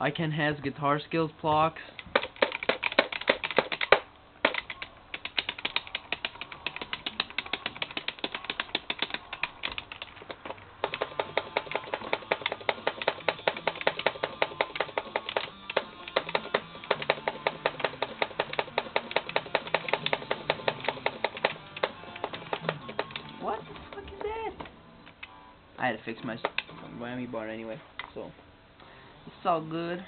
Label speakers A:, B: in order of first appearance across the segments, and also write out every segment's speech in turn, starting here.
A: Icon has guitar skills blocks. What the fuck is that? I had to fix my whammy bar anyway, so it's all good.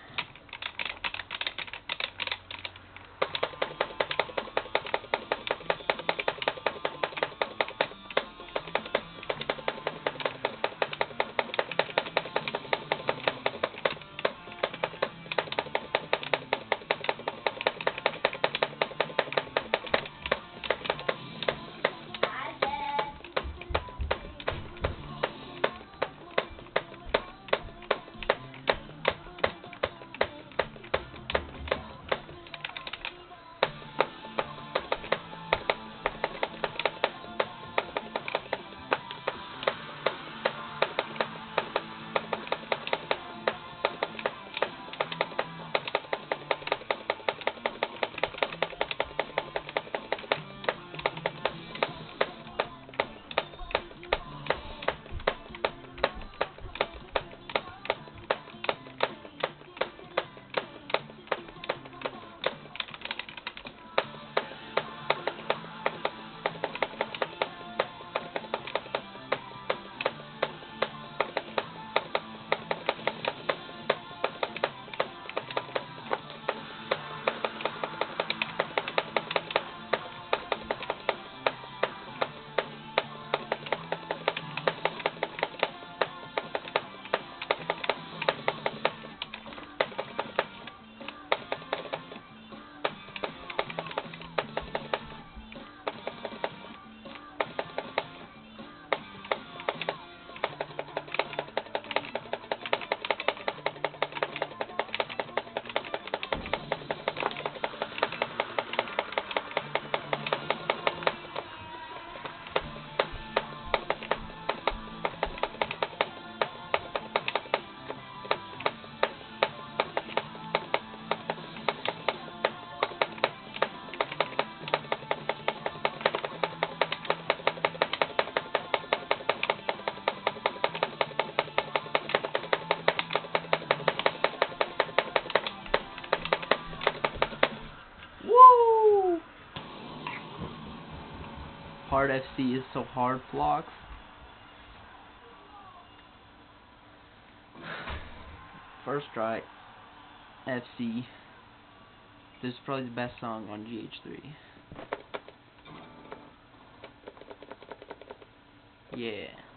A: Hard FC is so hard blocks. First try, FC. This is probably the best song on GH3. Yeah.